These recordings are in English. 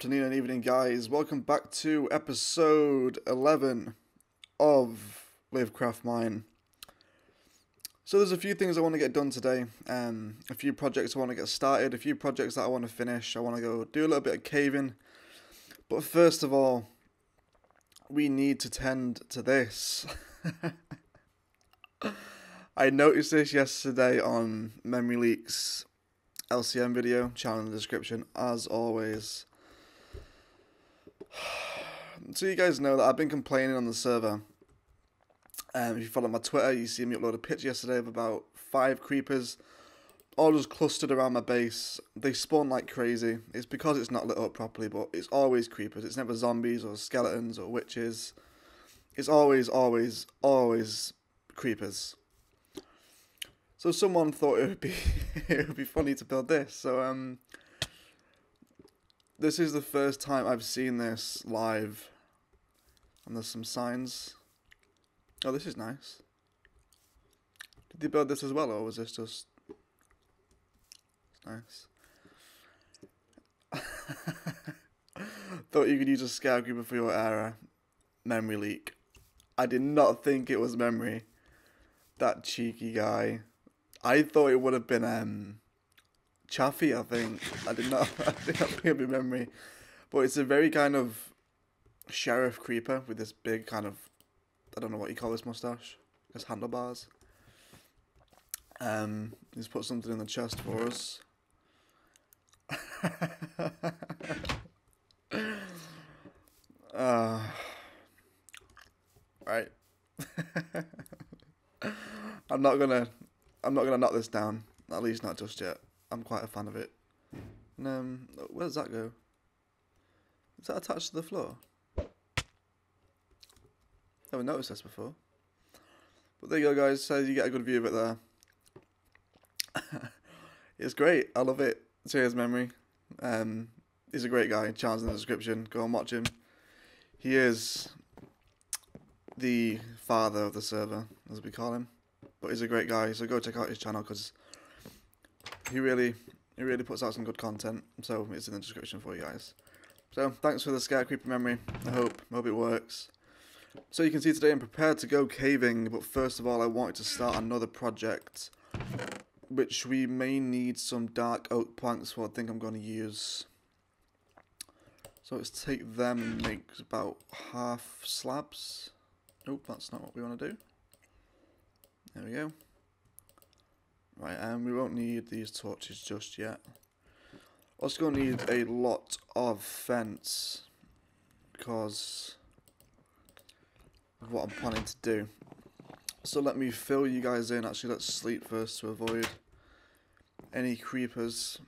afternoon, and evening, guys. Welcome back to episode 11 of Livecraft Mine. So, there's a few things I want to get done today. Um, a few projects I want to get started, a few projects that I want to finish. I want to go do a little bit of caving. But first of all, we need to tend to this. I noticed this yesterday on Memory Leaks LCM video, channel in the description, as always. So you guys know that I've been complaining on the server. Um, if you follow my Twitter, you see me upload a picture yesterday of about five creepers, all just clustered around my base. They spawn like crazy. It's because it's not lit up properly, but it's always creepers. It's never zombies or skeletons or witches. It's always, always, always creepers. So someone thought it would be it would be funny to build this. So um this is the first time I've seen this live. And there's some signs. Oh, this is nice. Did they build this as well or was this just nice? Thought you could use a scout creeper for your era. Memory leak. I did not think it was memory. That cheeky guy. I thought it would have been um, Chaffy, I think. I did not I did not think it'd be memory. But it's a very kind of sheriff creeper with this big kind of I don't know what you call this mustache. It's handlebars. Um he's put something in the chest for us. uh, right. I'm not gonna I'm not gonna knock this down. At least not just yet. I'm quite a fan of it. And, um, where does that go? Is that attached to the floor? Never noticed this before. But there you go, guys. So you get a good view of it there. it's great. I love it. Cheers, memory. Um, he's a great guy. Chance in the description. Go and watch him. He is the father of the server, as we call him but he's a great guy. So go check out his channel because he really, he really puts out some good content. So it's in the description for you guys. So thanks for the scare creeper memory. I hope, hope it works. So you can see today I'm prepared to go caving, but first of all I wanted to start another project, which we may need some dark oak planks for. I think I'm going to use. So let's take them and make about half slabs. Nope, that's not what we want to do. There we go. Right, and um, we won't need these torches just yet. Also going to need a lot of fence because of what I'm planning to do. So let me fill you guys in. Actually, let's sleep first to avoid any creepers.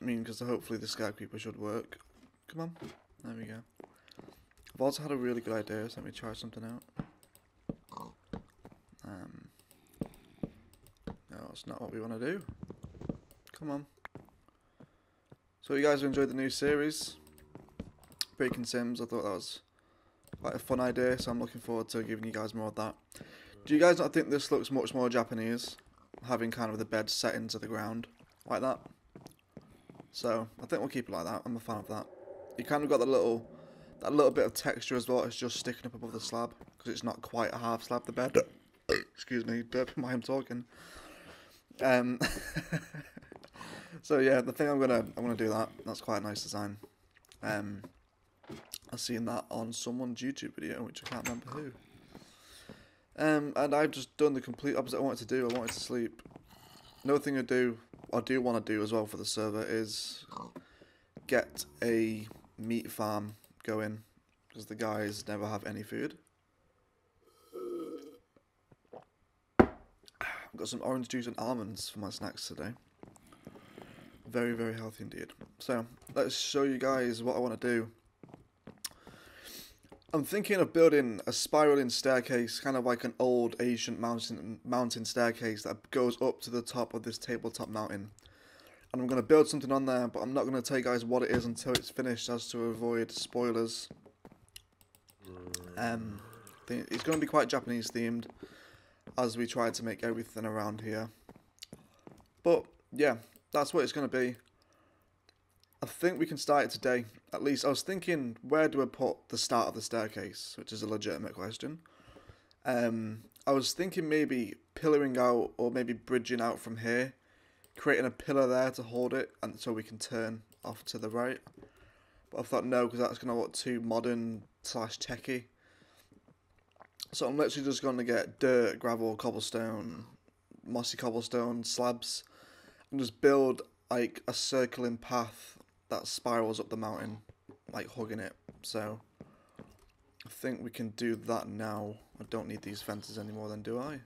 I mean, because hopefully the sky creeper should work. Come on. There we go. I've also had a really good idea, so let me try something out. Um, no, that's not what we want to do. Come on. So you guys have enjoyed the new series, Breaking Sims. I thought that was quite a fun idea, so I'm looking forward to giving you guys more of that. Do you guys not think this looks much more Japanese? Having kind of the bed set into the ground, like that. So, I think we'll keep it like that. I'm a fan of that. You kind of got the little, that little bit of texture as well. It's just sticking up above the slab, because it's not quite a half slab, the bed. excuse me, burping while I'm talking. Um, so yeah, the thing I'm gonna I'm gonna do that. That's quite a nice design. Um, I've seen that on someone's YouTube video, which I can't remember who. Um, and I've just done the complete opposite I wanted to do. I wanted to sleep. Another thing I do, I do want to do as well for the server is get a meat farm going because the guys never have any food. I've got some orange juice and almonds for my snacks today. Very, very healthy indeed. So, let's show you guys what I want to do. I'm thinking of building a spiraling staircase, kind of like an old ancient mountain mountain staircase that goes up to the top of this tabletop mountain. And I'm going to build something on there, but I'm not going to tell you guys what it is until it's finished, as to avoid spoilers. Um, it's going to be quite Japanese themed as we try to make everything around here. But yeah, that's what it's going to be. I think we can start it today. At least I was thinking, where do I put the start of the staircase, which is a legitimate question. Um, I was thinking maybe pillaring out or maybe bridging out from here, creating a pillar there to hold it, and so we can turn off to the right. But I thought no, because that's gonna look too modern slash techie. So I'm literally just gonna get dirt, gravel, cobblestone, mossy cobblestone slabs, and just build like a circling path that spirals up the mountain, like hugging it. So I think we can do that now. I don't need these fences anymore then, do I?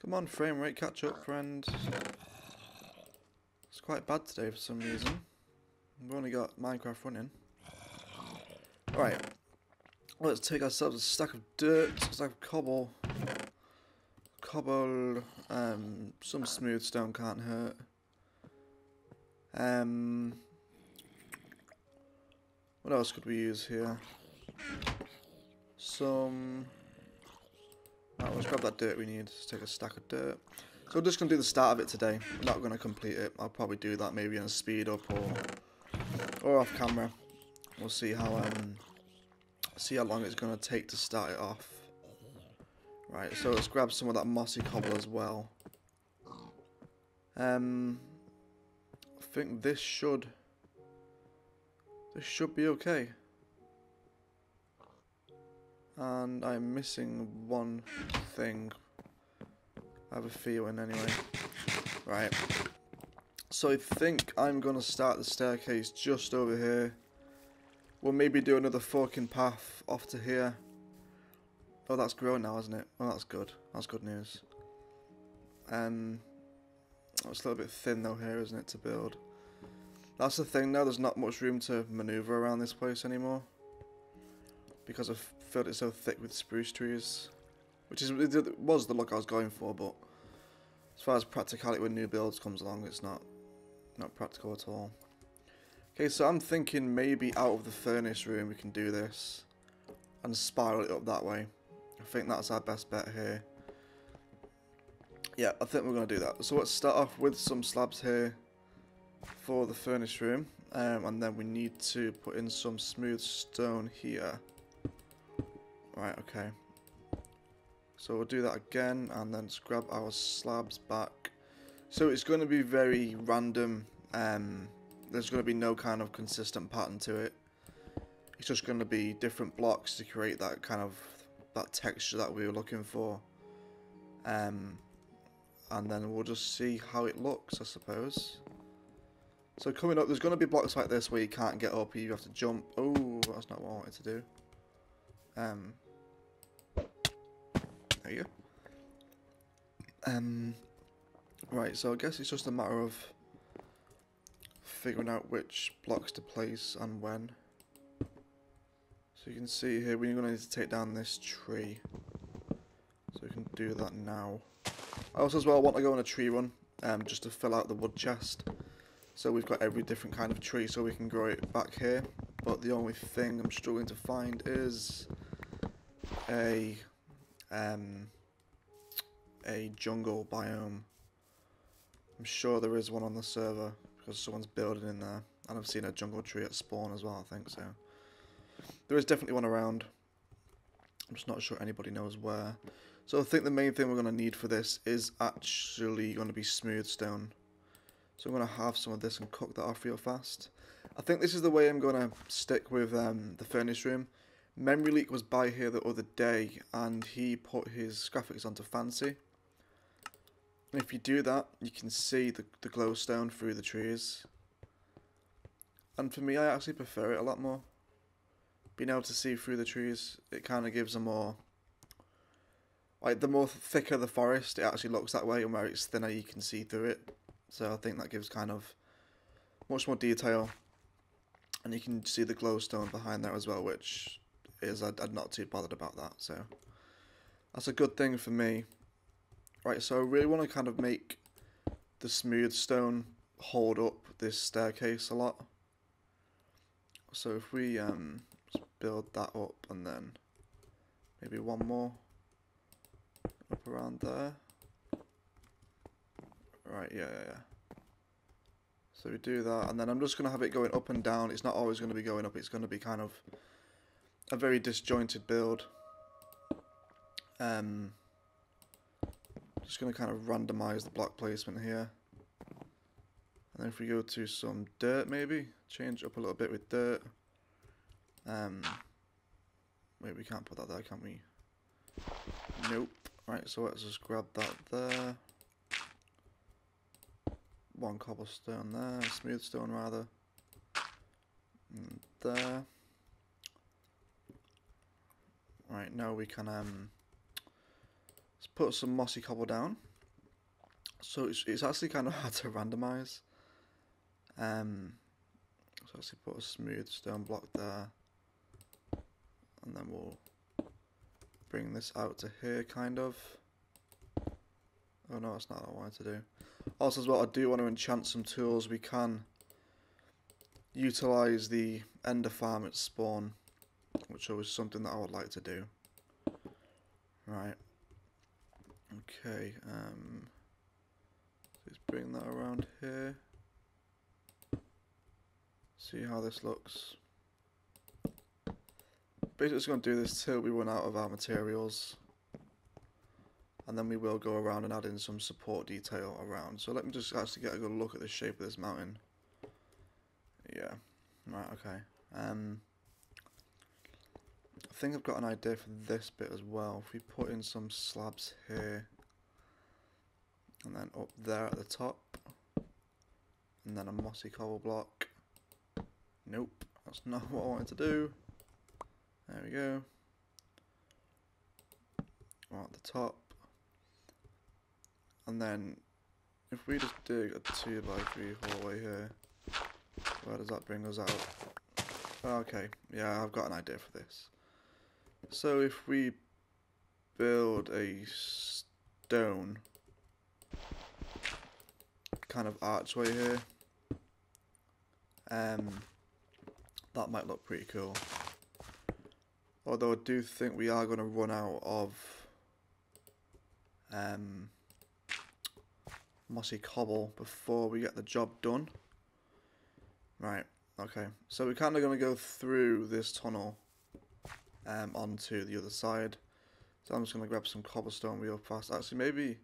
Come on, frame rate, catch up, friend. It's quite bad today for some reason. We've only got Minecraft running. Alright. Let's take ourselves a stack of dirt, a stack of cobble. Cobble, um, some smooth stone can't hurt. Um, what else could we use here? Some... Right, let's grab that dirt we need. Let's take a stack of dirt. So we're just going to do the start of it today. Not going to complete it. I'll probably do that maybe in a speed up or or off camera. We'll see how um see how long it's going to take to start it off. Right, so let's grab some of that mossy cobble as well. Um, I think this should this should be okay. And I'm missing one thing. I have a feeling anyway. Right. So I think I'm going to start the staircase just over here. We'll maybe do another forking path off to here. Oh, that's grown now, isn't it? Oh, that's good. That's good news. Um, it's a little bit thin though here, isn't it, to build? That's the thing now, there's not much room to maneuver around this place anymore. Because I've filled it so thick with spruce trees. Which is was the look I was going for, but as far as practicality with new builds comes along, it's not not practical at all. Okay, so I'm thinking maybe out of the furnace room we can do this and spiral it up that way. I think that's our best bet here. Yeah, I think we're going to do that. So let's start off with some slabs here for the furnace room. Um, and then we need to put in some smooth stone here. Right, okay. So we'll do that again and then just grab our slabs back. So it's going to be very random. Um, there's going to be no kind of consistent pattern to it. It's just going to be different blocks to create that kind of that texture that we were looking for. Um, and then we'll just see how it looks, I suppose. So coming up, there's going to be blocks like this where you can't get up, you have to jump. Oh, that's not what I wanted to do. Um, there you go. Um, right, so I guess it's just a matter of figuring out which blocks to place and when. So you can see here, we're going to need to take down this tree. So we can do that now. I also as well want to go on a tree run, um, just to fill out the wood chest. So we've got every different kind of tree so we can grow it back here. But the only thing I'm struggling to find is a um, a jungle biome. I'm sure there is one on the server because someone's building in there. And I've seen a jungle tree at spawn as well, I think so. There is definitely one around. I'm just not sure anybody knows where. So I think the main thing we're going to need for this is actually going to be smooth stone. So I'm going to have some of this and cook that off real fast. I think this is the way I'm going to stick with um, the furnace room. Memory Leak was by here the other day and he put his graphics onto fancy. If you do that, you can see the, the glowstone through the trees. And for me, I actually prefer it a lot more. Being able to see through the trees, it kind of gives a more... Like, the more thicker the forest, it actually looks that way, and where it's thinner, you can see through it. So I think that gives kind of much more detail. And you can see the glowstone behind there as well, which is, I'm not too bothered about that, so... That's a good thing for me. Right, so I really want to kind of make the smooth stone hold up this staircase a lot. So if we um, build that up and then maybe one more up around there. Right, yeah, yeah, yeah. So we do that, and then I'm just going to have it going up and down. It's not always going to be going up. It's going to be kind of a very disjointed build. Um, just going to kind of randomize the block placement here. And then if we go to some dirt maybe, change up a little bit with dirt. Um, wait, we can't put that there, can we? Nope. Right, so let's just grab that there. One cobblestone there, smooth stone rather. And there. Right, now we can um, let's put some mossy cobble down. So it's, it's actually kind of hard to randomize. Um, so let's put a smooth stone block there. And then we'll bring this out to here, kind of. Oh no, that's not what I wanted to do. Also, as well, I do want to enchant some tools. We can utilize the ender farm at spawn, which is something that I would like to do. Right. Okay. Um. Let's bring that around here. See how this looks. Basically, just going to do this till we run out of our materials. And then we will go around and add in some support detail around. So let me just actually get a good look at the shape of this mountain. Yeah. Right, okay. Um, think I've got an idea for this bit as well. If we put in some slabs here. And then up there at the top. And then a mossy cobble block. Nope, that's not what I wanted to do. There we go. Right at the top. And then if we just dig a 2 by 3 hallway here, where does that bring us out? Okay, yeah, I've got an idea for this. So if we build a stone kind of archway here, um, that might look pretty cool. Although I do think we are going to run out of um, mossy cobble before we get the job done. Right, okay. So we're kind of going to go through this tunnel um, onto the other side. So I'm just going to grab some cobblestone real fast. Actually, maybe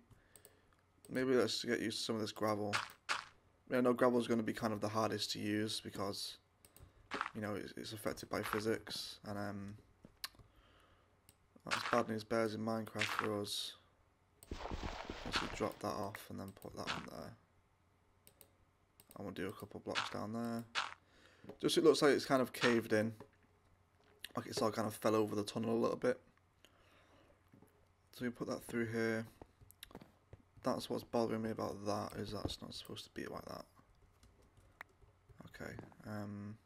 maybe let's get used to some of this gravel. I know gravel is going to be kind of the hardest to use because you know, it's, it's affected by physics, and um, that's bad news bears in Minecraft for us. Let's drop that off and then put that on there. I'm gonna do a couple blocks down there. Just it looks like it's kind of caved in, like it's all kind of fell over the tunnel a little bit. So we put that through here. That's what's bothering me about that, is that's not supposed to be like that. Okay, um,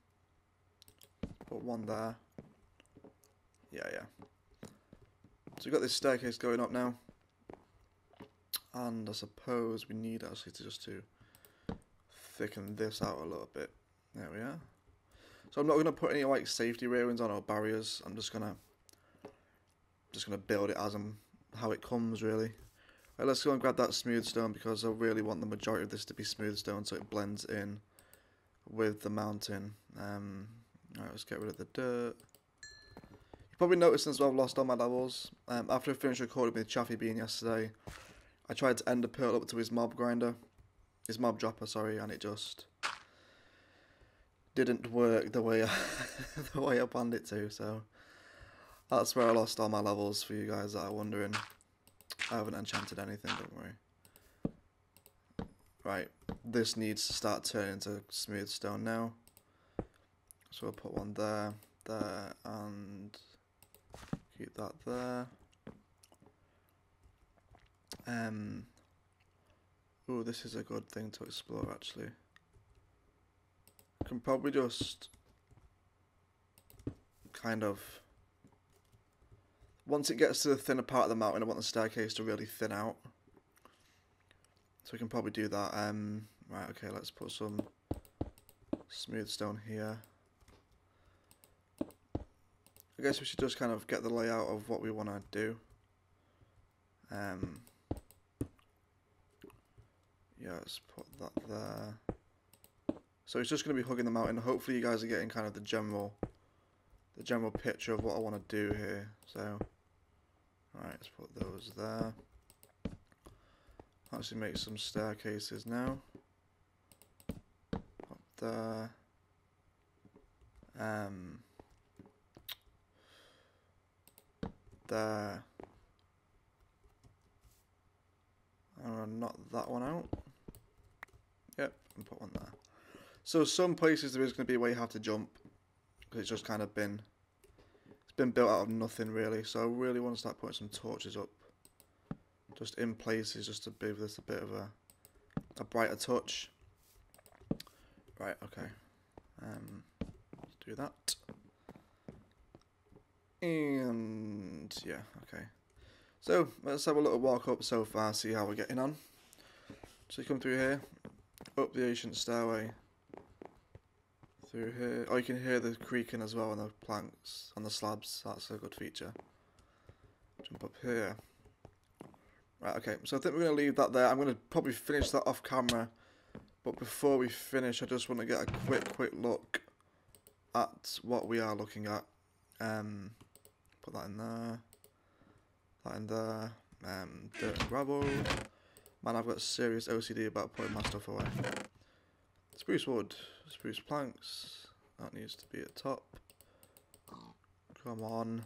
Put one there. Yeah, yeah. So we've got this staircase going up now. And I suppose we need actually to just to thicken this out a little bit. There we are. So I'm not going to put any like safety railings on or barriers. I'm just going to just going to build it as I'm, how it comes really. Right, let's go and grab that smooth stone because I really want the majority of this to be smooth stone so it blends in with the mountain. Um, Alright, let's get rid of the dirt. You probably noticed well I've lost all my levels. Um, after I finished recording with Chaffy Bean yesterday, I tried to ender pearl up to his mob grinder. His mob dropper, sorry, and it just didn't work the way I, the way I planned it to, so that's where I lost all my levels for you guys that are wondering. I haven't enchanted anything, don't worry. Right, this needs to start turning into smooth stone now. So I'll put one there, there, and keep that there. Um, oh, this is a good thing to explore actually. Can probably just kind of once it gets to the thinner part of the mountain, I want the staircase to really thin out. So we can probably do that. Um, right, okay, let's put some smooth stone here. I guess we should just kind of get the layout of what we want to do. Um, yeah, let's put that there. So it's just going to be hugging the mountain. Hopefully you guys are getting kind of the general, the general picture of what I want to do here. So, alright, let's put those there. Actually make some staircases now. Up there. Um, there. I'm gonna knock that one out. Yep, and put one there. So some places there is going to be where you have to jump because it's just kind of been it's been built out of nothing really. So I really want to start putting some torches up, just in places, just to give this a bit of a a brighter touch. Right. Okay. Um, do that. And yeah. Okay. So let's have a little walk up so far, see how we're getting on. So you come through here, up the ancient stairway, through here. Oh, you can hear the creaking as well on the planks, on the slabs. That's a good feature. Jump up here. Right, okay, so I think we're going to leave that there. I'm going to probably finish that off camera. But before we finish, I just want to get a quick, quick look at what we are looking at. Um, put that in there. That in there. Um, dirt gravel. Man, I've got serious OCD about putting my stuff away. Spruce wood, spruce planks, that needs to be at top. Come on.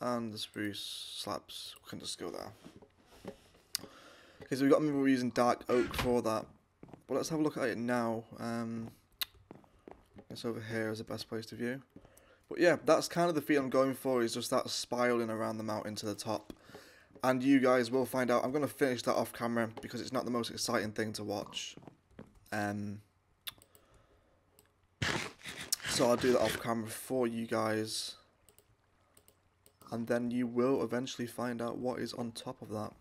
And the spruce slabs we can just go there. Okay, so we've got we're using dark oak for that. But let's have a look at it now. Um, it's over here is the best place to view. But yeah, that's kind of the feel I'm going for, is just that spiraling around the mountain to the top. And you guys will find out. I'm going to finish that off camera because it's not the most exciting thing to watch. Um, so I'll do that off camera for you guys. And then you will eventually find out what is on top of that.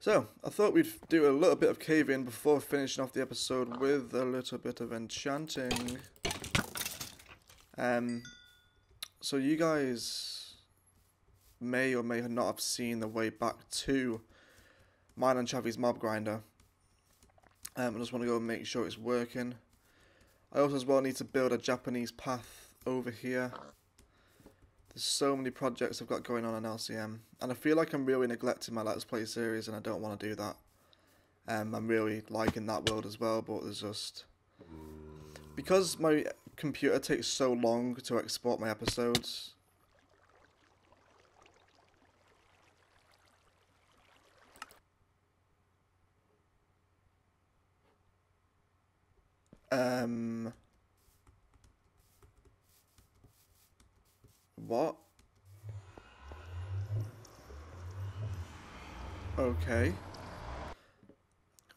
So, I thought we'd do a little bit of caving before finishing off the episode with a little bit of enchanting. Um, so you guys may or may not have seen the way back to mine and Chaffy's mob grinder. Um, I just want to go and make sure it's working. I also as well need to build a Japanese path over here. There's so many projects I've got going on in LCM. And I feel like I'm really neglecting my Let's Play series and I don't want to do that. Um, I'm really liking that world as well, but there's just... Because my computer takes so long to export my episodes, Um. What? Okay.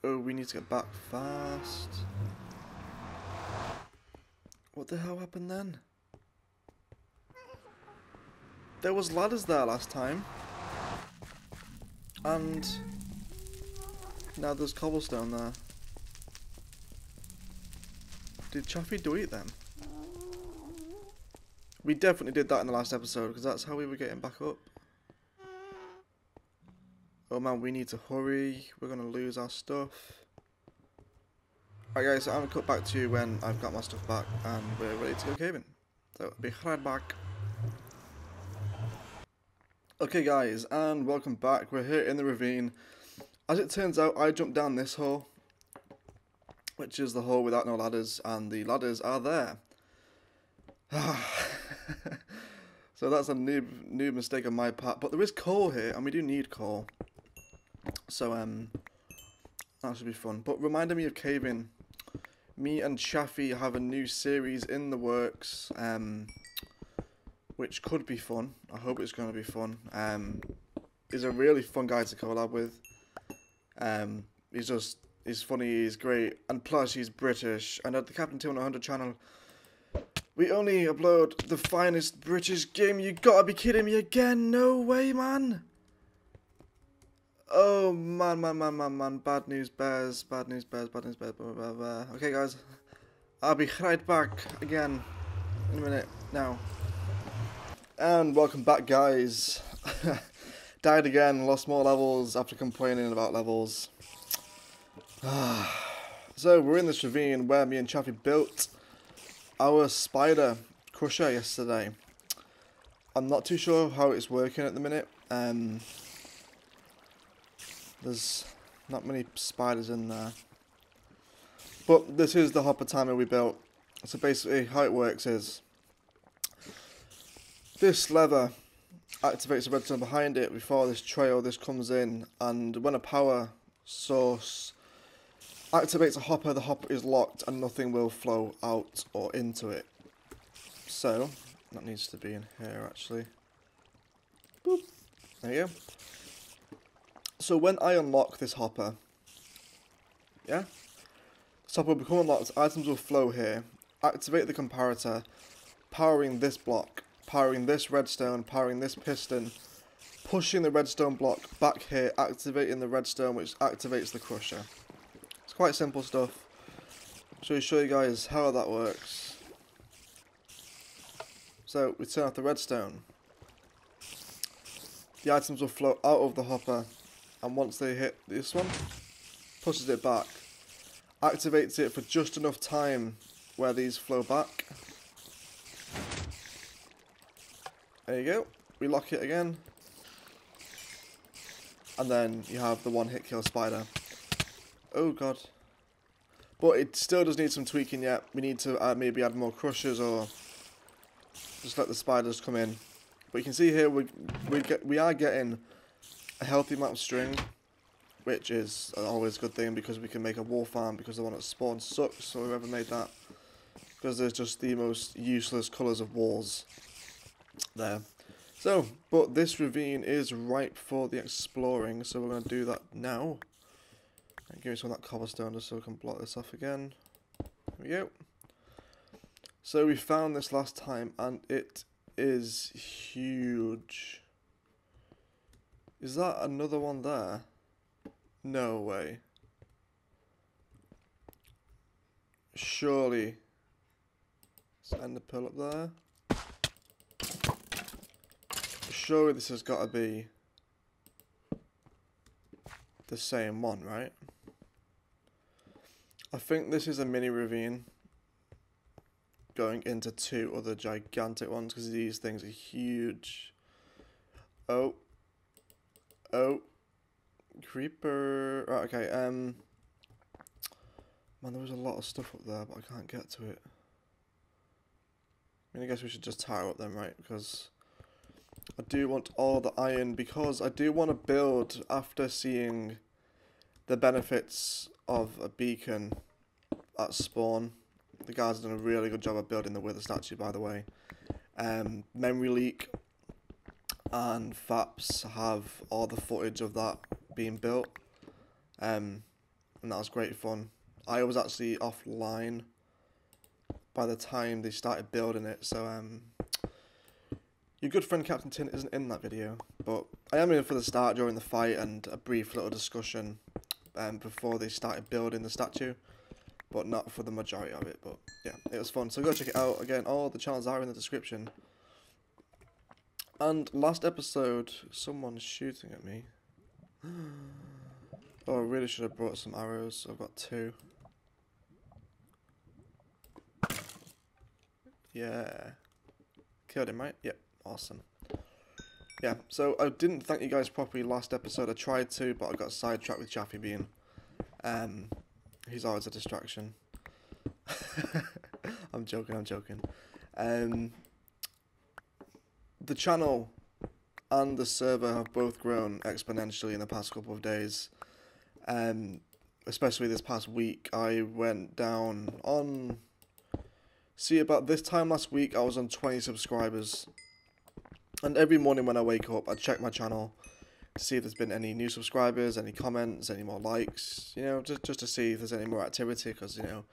Oh, we need to get back fast. What the hell happened then? There was ladders there last time. And now there's cobblestone there. Did Chaffy it then? We definitely did that in the last episode because that's how we were getting back up. Oh man, we need to hurry. We're going to lose our stuff. Alright guys, so I'm going to cut back to you when I've got my stuff back and we're ready to go caving. So, be right back. Okay guys, and welcome back. We're here in the ravine. As it turns out, I jumped down this hole which is the hole without no ladders, and the ladders are there. so that's a new new mistake on my part, but there is coal here, and we do need coal. So um, that should be fun. But reminding me of caving, me and Chaffy have a new series in the works, um, which could be fun. I hope it's going to be fun. Um, he's a really fun guy to collab with. Um, he's just He's funny, he's great, and plus he's British. And at the Captain Tin 100 channel, we only upload the finest British game. You gotta be kidding me again? No way, man. Oh man, man, man, man, man. Bad news, bears. Bad news, bears. Bad news, bears. Blah, blah, blah. Okay, guys, I'll be right back again in a minute now. And welcome back, guys. Died again, lost more levels after complaining about levels. So we're in this ravine where me and Chaffy built our spider crusher yesterday. I'm not too sure how it's working at the minute. Um, there's not many spiders in there. But this is the hopper timer we built. So basically how it works is this lever activates the redstone behind it before this trail this comes in and when a power source activates a hopper the hopper is locked and nothing will flow out or into it. So that needs to be in here actually. Boop. There you go. So when I unlock this hopper, yeah, this hopper will become unlocked, items will flow here, activate the comparator, powering this block, powering this redstone, powering this piston, pushing the redstone block back here, activating the redstone which activates the crusher. It's quite simple stuff. So I'll show you guys how that works. So we turn off the redstone. The items will flow out of the hopper and once they hit this one, pushes it back, activates it for just enough time where these flow back. There you go. We lock it again. And then you have the one hit kill spider. Oh god. But it still does need some tweaking yet. We need to add, maybe add more crushers or just let the spiders come in. But you can see here we we get we are getting a healthy amount of string, which is always a good thing because we can make a wool farm because the one that spawns sucks, so whoever made that. Because there's just the most useless colours of walls there. So, but this ravine is ripe for the exploring, so we're going to do that now. And give me some of that cobblestone just so we can block this off again. There we go. So we found this last time and it is huge. Is that another one there? No way. Surely. Let's ender pearl up there. Surely this has got to be the same one, right? I think this is a mini ravine going into two other gigantic ones because these things are huge. Oh, Oh. Creeper. Right, okay, um. Man, there was a lot of stuff up there, but I can't get to it. I mean, I guess we should just tire up then, right? Because I do want all the iron, because I do want to build after seeing the benefits of a beacon at spawn. The guys have done a really good job of building the wither statue, by the way. Um, memory leak and FAPS have all the footage of that being built. Um, and that was great fun. I was actually offline by the time they started building it, so um, your good friend Captain Tin isn't in that video, but I am in for the start during the fight and a brief little discussion um, before they started building the statue, but not for the majority of it, but yeah, it was fun. So go check it out. Again, all the channels are in the description. And last episode, someone's shooting at me. Oh, I really should have brought some arrows. I've got two. Yeah. Killed him, right? Yep. Awesome. Yeah, so I didn't thank you guys properly last episode. I tried to, but I got sidetracked with Chaffy Bean. Um, he's always a distraction. I'm joking, I'm joking. Um, the channel and the server have both grown exponentially in the past couple of days. Um, especially this past week, I went down on. See, about this time last week, I was on 20 subscribers. And every morning when I wake up, I check my channel to see if there's been any new subscribers, any comments, any more likes, you know, just, just to see if there's any more activity, because, you know,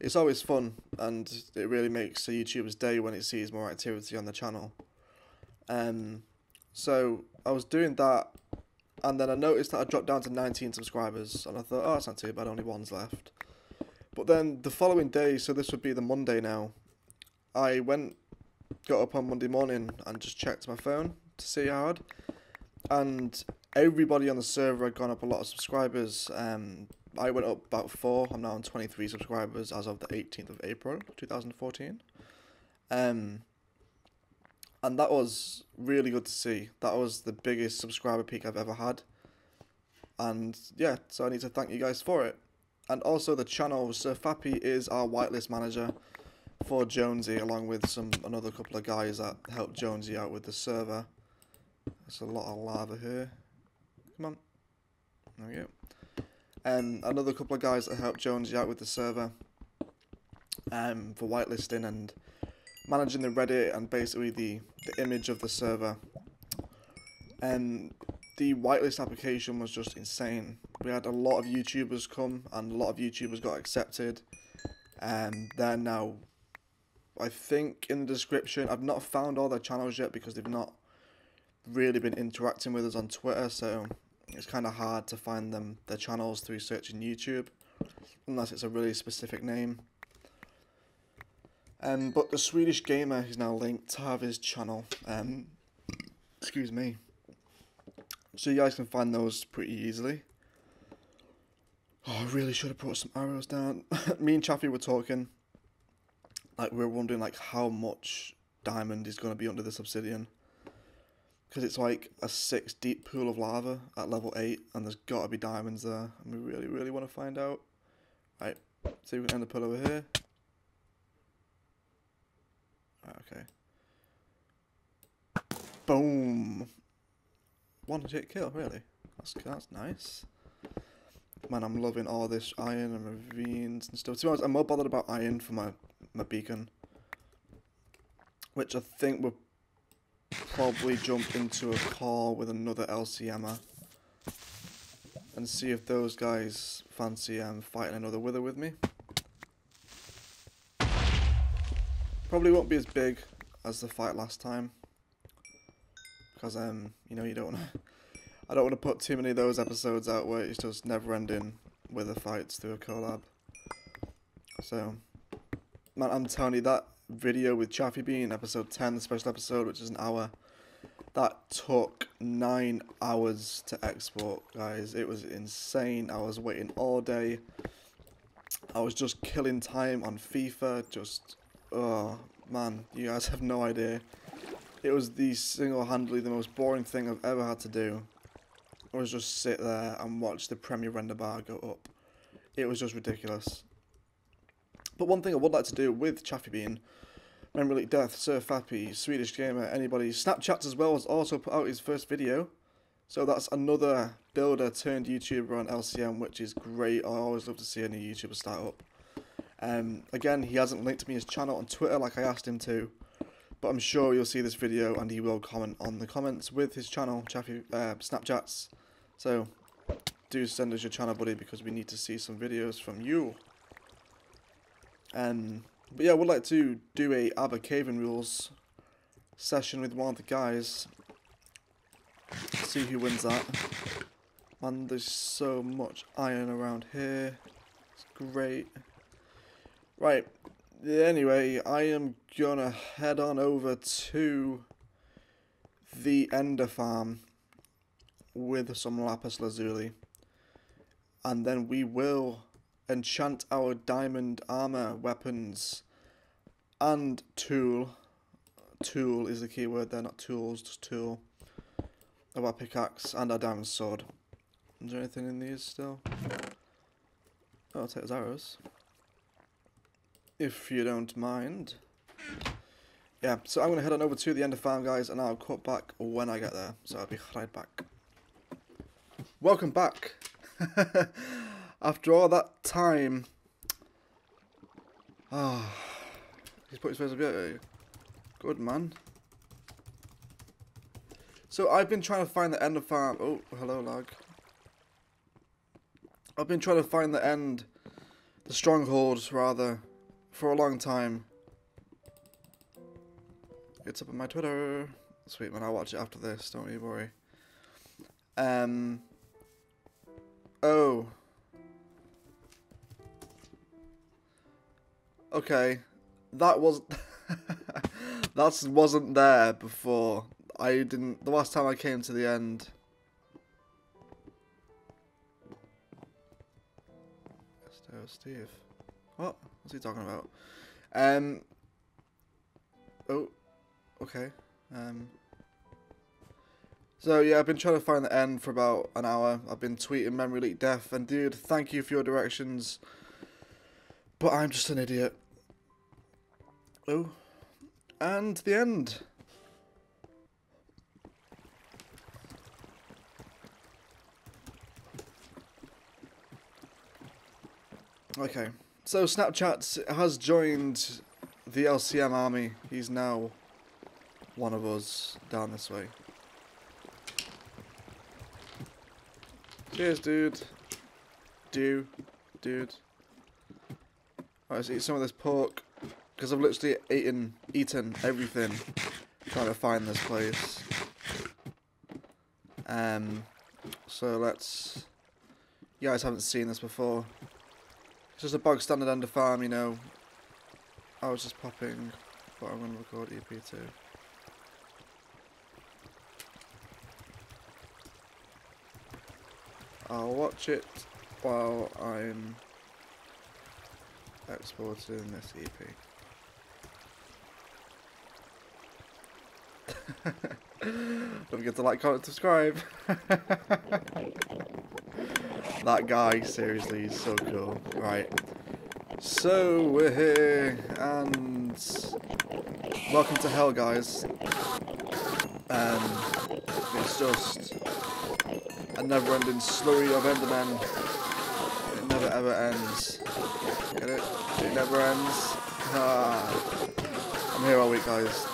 it's always fun, and it really makes a YouTuber's day when it sees more activity on the channel. Um, so I was doing that, and then I noticed that I dropped down to 19 subscribers, and I thought, oh, it's not too bad, only one's left. But then the following day, so this would be the Monday now, I went, got up on Monday morning and just checked my phone to see how I had, and everybody on the server had gone up a lot of subscribers. Um, I went up about four. I'm now on 23 subscribers as of the 18th of April 2014. Um, and that was really good to see. That was the biggest subscriber peak I've ever had. And yeah, so I need to thank you guys for it. And also the channel, Sir Fappy is our whitelist manager for Jonesy, along with some another couple of guys that helped Jonesy out with the server. There's a lot of lava here. Come on. There we go. And another couple of guys that helped Jonesy out with the server um, for whitelisting and managing the Reddit and basically the, the image of the server. And the whitelist application was just insane. We had a lot of YouTubers come and a lot of YouTubers got accepted. And they're now, I think in the description, I've not found all their channels yet because they've not really been interacting with us on Twitter. So it's kind of hard to find them their channels through searching YouTube unless it's a really specific name. Um, but the Swedish gamer is now linked to have his channel. Um, excuse me. So you guys can find those pretty easily. Oh, I really should have brought some arrows down. Me and Chaffy were talking. Like we're wondering like how much diamond is going to be under this obsidian. Because it's like a six deep pool of lava at level 8 and there's got to be diamonds there. And we really, really want to find out. Right, if we can ender pearl over here. Okay. Boom. One hit kill, really. That's that's nice. Man, I'm loving all this iron and ravines and stuff. To be honest, I'm more bothered about iron for my, my beacon. Which I think will probably jump into a call with another LCMer. And see if those guys fancy um, fighting another wither with me. Probably won't be as big as the fight last time. Because, um, you know, you don't want to... I don't want to put too many of those episodes out where it's just never-ending with the fights through a collab. So, man, I'm telling you, that video with Chaffy Bean, episode 10, the special episode, which is an hour, that took nine hours to export, guys. It was insane. I was waiting all day. I was just killing time on FIFA, just Oh, man, you guys have no idea. It was the single-handedly the most boring thing I've ever had to do. I was just sit there and watch the Premiere render bar go up. It was just ridiculous. But one thing I would like to do with Chaffy Bean, Memory Leak Death, Sir Fappy, Swedish Gamer, anybody, Snapchats as well, has also put out his first video. So that's another builder turned YouTuber on LCM, which is great. I always love to see any YouTuber start up. Um, again, he hasn't linked to me his channel on Twitter like I asked him to, but I'm sure you'll see this video and he will comment on the comments with his channel, Chaffy uh, Snapchats. So, do send us your channel, buddy, because we need to see some videos from you. Um, but yeah, I would like to do a Abba Caving Rules session with one of the guys. See who wins that. Man, there's so much iron around here. It's great. Right. Anyway, I am gonna head on over to the Ender Farm with some Lapis Lazuli. And then we will enchant our diamond armor, weapons, and tool. Tool is the key word there, not tools, just tool. Of our pickaxe and our diamond sword. Is there anything in these still? Oh, I'll take his arrows if you don't mind. Yeah, so I'm going to head on over to the Ender Farm, guys, and I'll cut back when I get there. So I'll be right back. Welcome back. After all that time. Ah, oh, he's put his face up yet. Good man. So I've been trying to find the Ender Farm. Oh, hello, lag. I've been trying to find the end, the strongholds rather, for a long time. It's up on my Twitter. Sweet man, I'll watch it after this, don't you worry. Um. Oh. Okay. That was... that wasn't there before. I didn't... The last time I came to the end... Steve. What? What's he talking about? Um. Oh. Okay. Um. So yeah, I've been trying to find the end for about an hour. I've been tweeting memory leak death, and dude, thank you for your directions. But I'm just an idiot. Oh. And the end. Okay, so Snapchat has joined the LCM army. He's now one of us down this way. Cheers, dude. Do, dude. Alright, let's eat some of this pork. Because I've literally eaten, eaten everything trying to find this place. Um, so let's... You guys haven't seen this before. It's just a bog standard ender farm, you know. I was just popping, but I'm going to record EP2. I'll watch it while I'm exporting this EP. Don't forget to like, comment, subscribe. that guy, seriously, is so cool. Right. So, we're here, and welcome to hell, guys. Um, it's just a never-ending slurry of Endermen. It never ever ends. Get it? It never ends. Ah. I'm here all week, guys.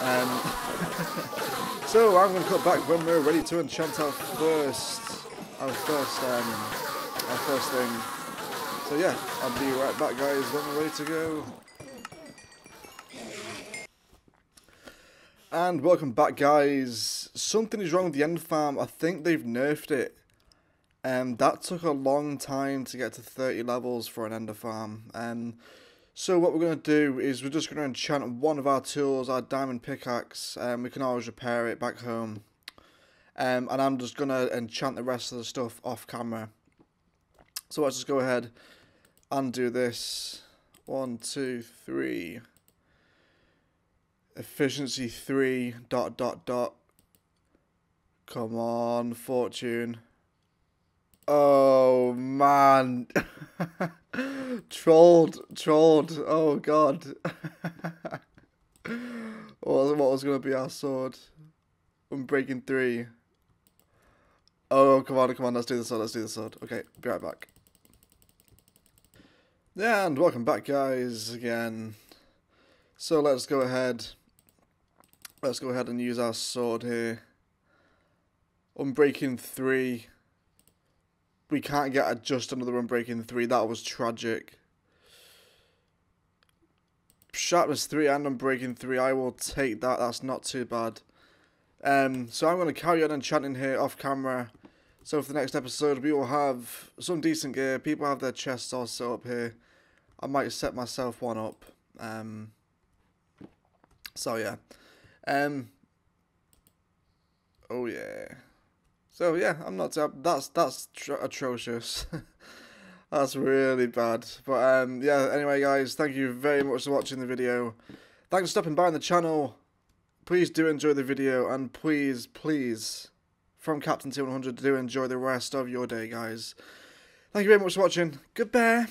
Um, so I'm going to cut back when we're ready to enchant our first, our first, um, our first thing. So yeah, I'll be right back, guys, when we're ready to go. And welcome back, guys. Something is wrong with the end farm. I think they've nerfed it. Um, that took a long time to get to 30 levels for an ender farm. Um, so what we're going to do is we're just going to enchant one of our tools, our diamond pickaxe. Um, we can always repair it back home. Um, and I'm just going to enchant the rest of the stuff off camera. So let's just go ahead and do this. One, two, three. Efficiency 3, dot, dot, dot. Come on, fortune. Oh, man. trolled, trolled. Oh god. what was going to be our sword? Unbreaking three. Oh, come on, come on, let's do the sword, let's do the sword. Okay, be right back. And welcome back, guys, again. So let's go ahead. Let's go ahead and use our sword here. Unbreaking three we can't get a just another Unbreaking 3. That was tragic. Sharpness 3 and Unbreaking 3. I will take that. That's not too bad. Um, so I'm going to carry on enchanting here off camera. So for the next episode, we will have some decent gear. People have their chests all set up here. I might set myself one up. Um, so yeah. Um, oh yeah. So yeah, I'm not. That's that's atrocious. that's really bad. But um, yeah. Anyway, guys, thank you very much for watching the video. Thanks for stopping by on the channel. Please do enjoy the video, and please, please, from Captain Tin 100, do enjoy the rest of your day, guys. Thank you very much for watching. Goodbye.